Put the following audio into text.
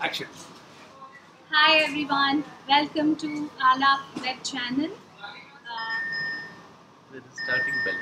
Action. Hi everyone, welcome to Alap web channel. Uh, There is starting bell.